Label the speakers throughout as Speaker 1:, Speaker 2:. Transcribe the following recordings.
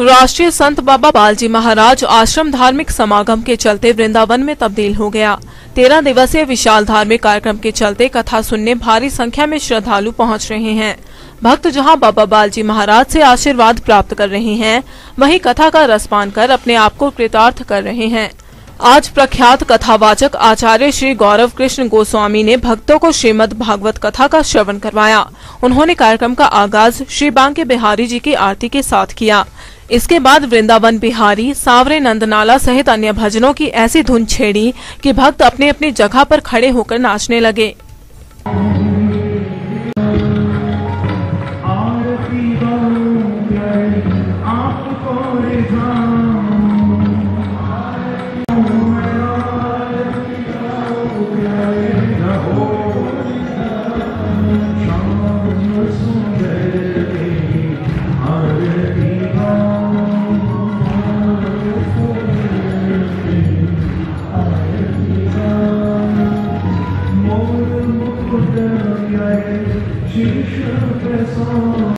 Speaker 1: राष्ट्रीय संत बाबा बालजी महाराज आश्रम धार्मिक समागम के चलते वृंदावन में तब्दील हो गया। तेरह दिवसीय विशाल धार्मिक कार्यक्रम के चलते कथा सुनने भारी संख्या में श्रद्धालु पहुँच रहे हैं। भक्त जहाँ बाबा बालजी महाराज से आशीर्वाद प्राप्त कर रहे हैं, वहीं कथा का रसपान कर अपने आप को कृतार्थ कर रहे हैं। आज प्रख्यात कथावाचक आचार्य श्री गौरव कृष्ण गोस्वामी ने भक्तों को श्रीमद भागवत कथा का श्रवण करवाया। उन्होंने कार्यक्रम का आगाज़ श्री बांके बिहारी जी की आरती के साथ किया। इसके बाद वृंदावन, बिहारी, सावरे, नंदनाला सहित अन्य भजनों की ऐसी धुन छेड़ी कि भक्त अपने अपने जगह पर खड़े होकर नाचने लगे।
Speaker 2: tu cœur.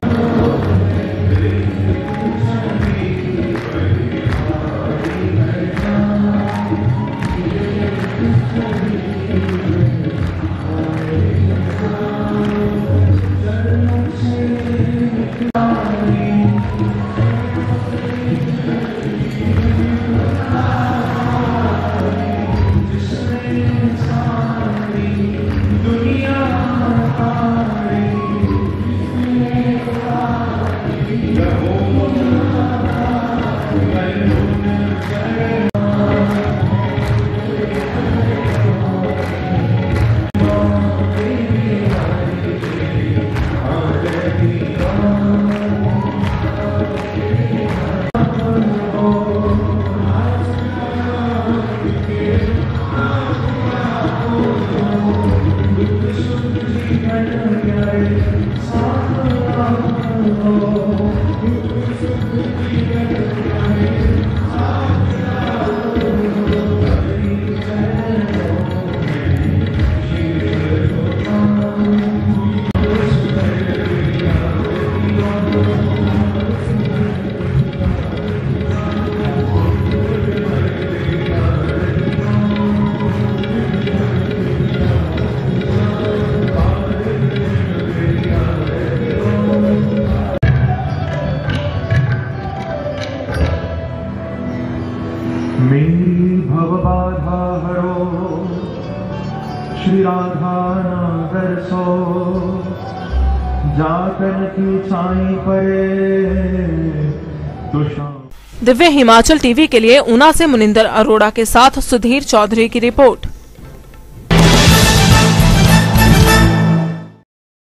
Speaker 2: श्री राधा नागर सो। जातन की छाई तो
Speaker 1: दिव्य हिमाचल टीवी के लिए ऊना से मुनिंदर अरोड़ा के साथ सुधीर चौधरी की रिपोर्ट।